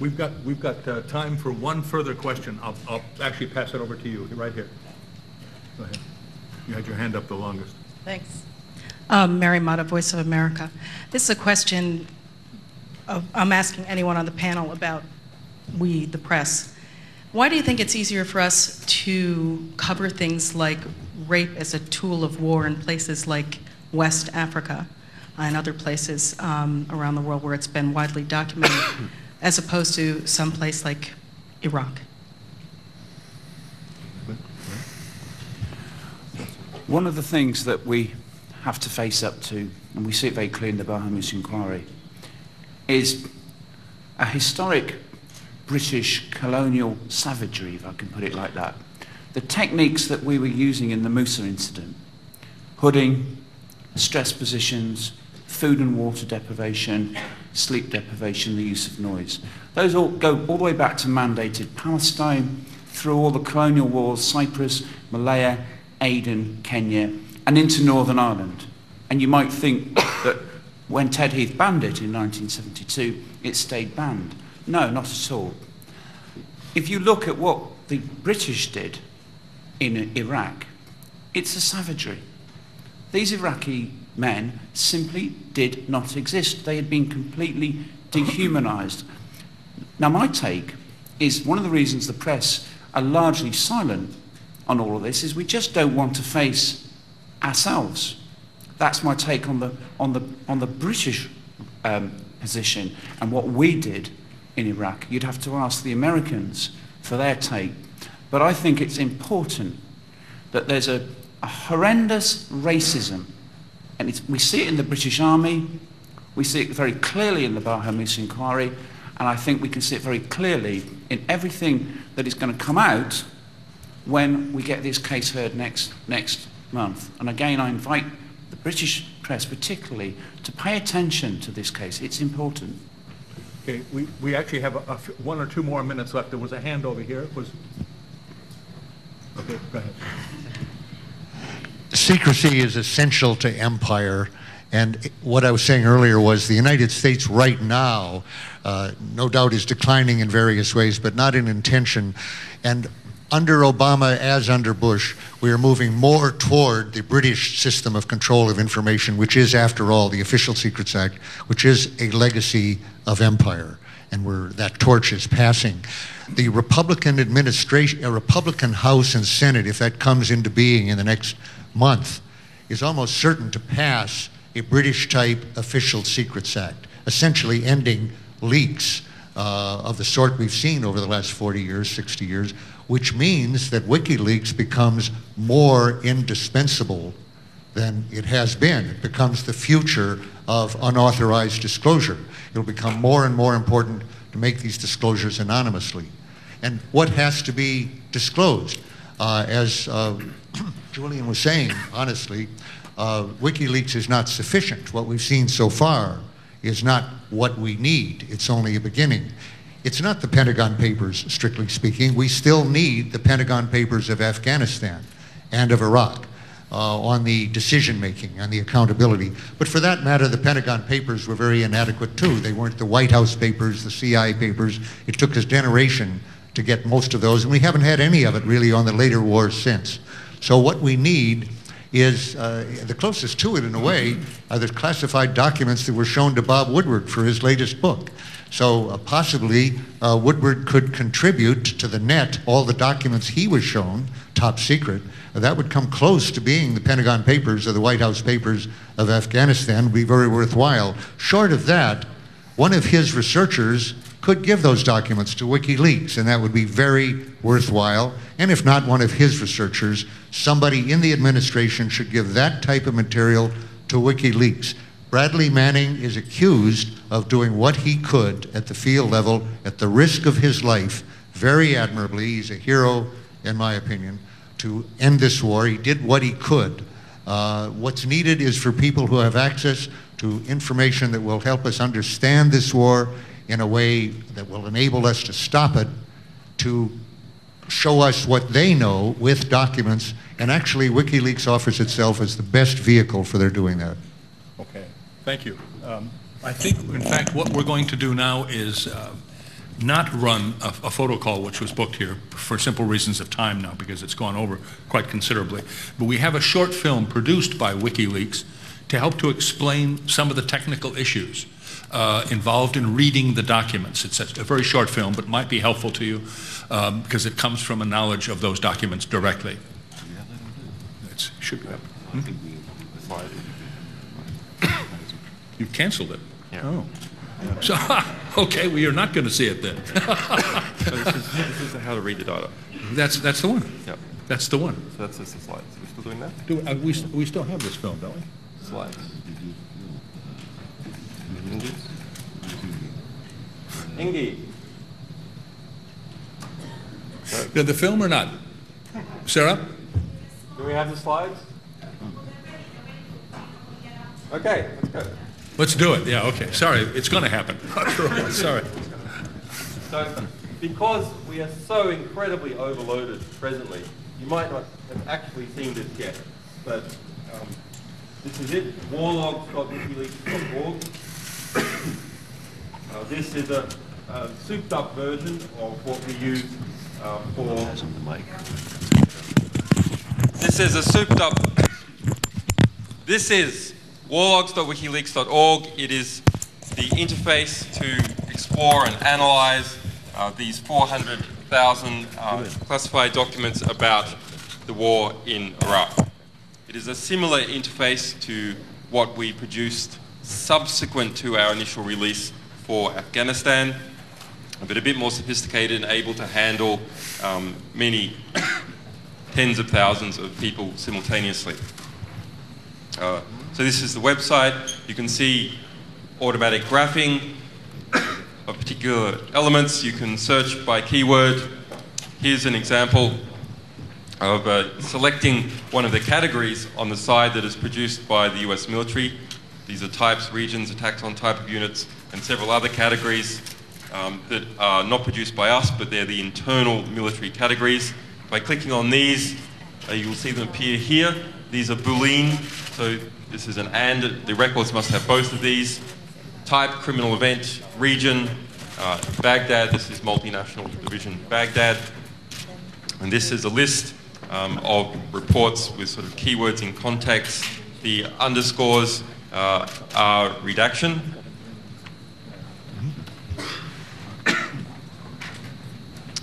We've got, we've got uh, time for one further question. I'll, I'll actually pass it over to you, right here. Go ahead. You had your hand up the longest. Thanks. Um, Mary Mata, Voice of America. This is a question of, I'm asking anyone on the panel about we, the press. Why do you think it's easier for us to cover things like rape as a tool of war in places like West Africa and other places um, around the world where it's been widely documented, as opposed to some place like Iraq? One of the things that we have to face up to, and we see it very clearly in the Baha Mousa inquiry, is a historic British colonial savagery, if I can put it like that. The techniques that we were using in the Mousa incident, hooding, stress positions, food and water deprivation, sleep deprivation, the use of noise. Those all go all the way back to mandated Palestine, through all the colonial wars, Cyprus, Malaya, Aden, Kenya, and into Northern Ireland. And you might think that when Ted Heath banned it in 1972, it stayed banned. No, not at all. If you look at what the British did in Iraq, it's a savagery. These Iraqi men simply did not exist. They had been completely dehumanized. Now, my take is one of the reasons the press are largely silent on all of this is we just don't want to face ourselves. That's my take on the, on the, on the British um, position and what we did in Iraq. You'd have to ask the Americans for their take. But I think it's important that there's a, a horrendous racism, and we see it in the British Army, we see it very clearly in the Baha Mousa inquiry, and I think we can see it very clearly in everything that is going to come out when we get this case heard next, next month. And again, I invite the British press particularly to pay attention to this case. It's important. Okay, we, we actually have one or two more minutes left. There was a hand over here. It was Okay, go ahead. Secrecy is essential to empire. And what I was saying earlier was the United States right now, uh, no doubt, is declining in various ways, but not in intention. And under Obama as under Bush, we are moving more toward the British system of control of information, which is, after all, the Official Secrets Act, which is a legacy of empire. And where that torch is passing. The Republican administration, a Republican House and Senate, if that comes into being in the next month, is almost certain to pass a British type Official Secrets Act, essentially ending leaks uh, of the sort we've seen over the last 40 years, 60 years, which means that WikiLeaks becomes more indispensable than it has been. It becomes the future of unauthorized disclosure. It'll become more and more important to make these disclosures anonymously. And what has to be disclosed? Uh, as uh, Julian was saying, honestly, uh, WikiLeaks is not sufficient. What we've seen so far is not what we need. It's only a beginning. It's not the Pentagon Papers, strictly speaking. We still need the Pentagon Papers of Afghanistan and of Iraq uh, on the decision making and the accountability. But for that matter, the Pentagon Papers were very inadequate too. They weren't the White House papers, the CIA papers. It took us generation to get most of those, and we haven't had any of it really on the later wars since. So what we need is uh, the closest to it in a way are the classified documents that were shown to Bob Woodward for his latest book. So uh, possibly uh, Woodward could contribute to the net all the documents he was shown, top secret. that would come close to being the Pentagon Papers or the White House Papers of Afghanistan, would be very worthwhile. Short of that, one of his researchers could give those documents to WikiLeaks, and that would be very worthwhile. And if not one of his researchers, somebody in the administration should give that type of material to WikiLeaks. Bradley Manning is accused of doing what he could at the field level at the risk of his life, very admirably. He's a hero, in my opinion, to end this war. He did what he could. Uh, what's needed is for people who have access to information that will help us understand this war in a way that will enable us to stop it, to show us what they know with documents, and actually WikiLeaks offers itself as the best vehicle for their doing that. Okay. Thank you. Um, I think, in fact, what we're going to do now is uh, not run a, a photo call, which was booked here for simple reasons of time now, because it's gone over quite considerably. But we have a short film produced by WikiLeaks to help to explain some of the technical issues uh, involved in reading the documents. It's a, a very short film, but might be helpful to you um, because it comes from a knowledge of those documents directly. It's, should be up. You canceled it? Yeah. Oh. So, okay, well, you're not going to see it then. So this is, this is how to read the data. That's, that's the one. Yep. That's the one. So that's just the slides. We're still doing that? Do, uh, we, we still have this film, don't we? Slides. Ingi? The, the film or not? Sarah? Do we have the slides? Okay, let's go. Let's do it. Yeah, okay. Sorry, it's going to happen. Sorry. So, because we are so incredibly overloaded presently, you might not have actually seen this yet, but um, this is it, warlogs.wikileaks.org. Uh, this is a, a souped up version of what we use uh, for... This is a souped up... This is warlogs.wikileaks.org. It is the interface to explore and analyze uh, these 400,000 uh, classified documents about the war in Iraq. It is a similar interface to what we produced subsequent to our initial release for Afghanistan, but a bit more sophisticated and able to handle um, many tens of thousands of people simultaneously. Uh, so this is the website. You can see automatic graphing of particular elements. You can search by keyword. Here's an example of uh, selecting one of the categories on the side that is produced by the US military. These are types, regions, attacks on type of units, and several other categories um, that are not produced by us, but they're the internal military categories. By clicking on these, uh, you will see them appear here. These are Boolean, so this is an and. The records must have both of these. Type, criminal event, region, uh, Baghdad. This is multinational division Baghdad. And this is a list um, of reports with sort of keywords in context. The underscores uh, are redaction.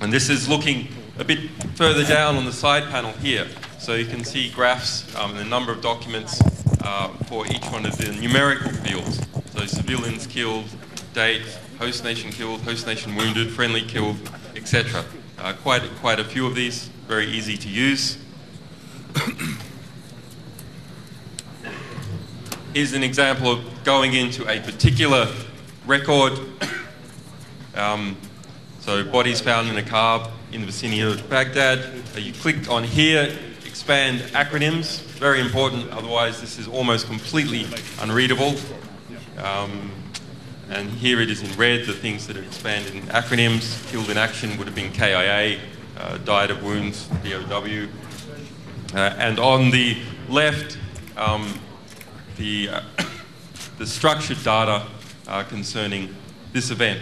And this is looking a bit further down on the side panel here. So you can see graphs um, and the number of documents uh, for each one of the numerical fields. So civilians killed, date, host nation killed, host nation wounded, friendly killed, etc. Uh, quite, quite a few of these, very easy to use. Here's an example of going into a particular record. Um, so bodies found in a car in the vicinity of Baghdad. Uh, you click on here, expand acronyms, very important, otherwise this is almost completely unreadable. Um, and here it is in red, the things that are expanded in acronyms. Killed in action would have been KIA, uh, died of wounds, DOW. Uh, and on the left, um, the, uh, the structured data uh, concerning this event.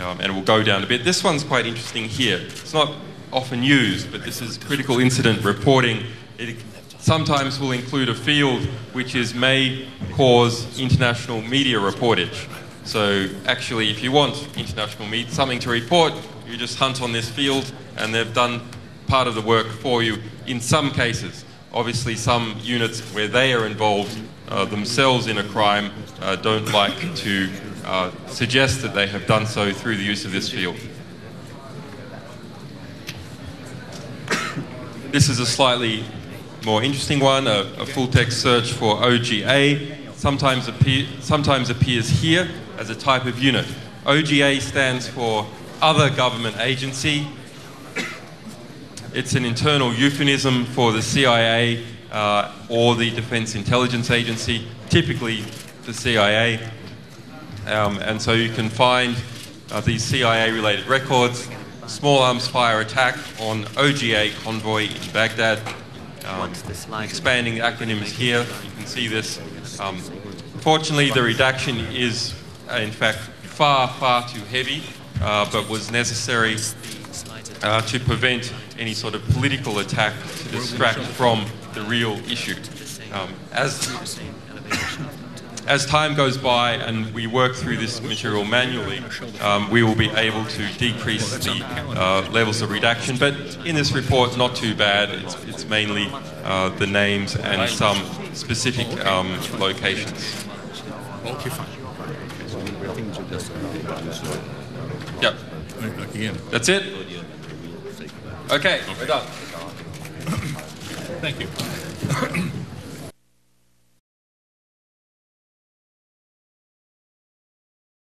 Um, and it will go down a bit. This one's quite interesting here. It's not often used, but this is critical incident reporting. It sometimes will include a field which is may cause international media reportage. So actually, if you want international media, something to report, you just hunt on this field, and they've done part of the work for you in some cases. Obviously, some units where they are involved uh, themselves in a crime uh, don't like to uh, suggest that they have done so through the use of this field. This is a slightly more interesting one, a, a full text search for OGA. Sometimes, appear, sometimes appears here as a type of unit. OGA stands for Other Government Agency. It's an internal euphemism for the CIA uh, or the Defense Intelligence Agency, typically the CIA. Um, and so you can find uh, these CIA-related records. Small arms fire attack on OGA convoy in Baghdad. Um, expanding the acronyms here, you can see this. Um, fortunately, the redaction is, uh, in fact, far, far too heavy. uh, but was necessary uh, to prevent any sort of political attack to distract from the real issue. Um, as as time goes by and we work through this material manually, um, we will be able to decrease the uh, levels of redaction. But in this report, not too bad. It's, it's mainly uh, the names and some specific um, locations. Okay, fine. Yep, that's it. Okay, we're done. thank you.